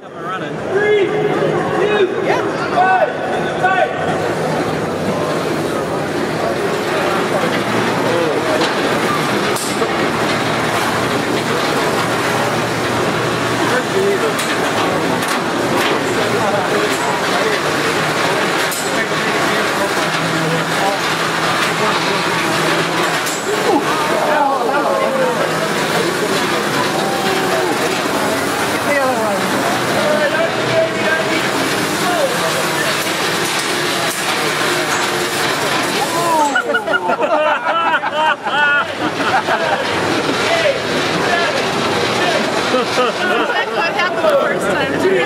Up and running. That's what happened the first time. Two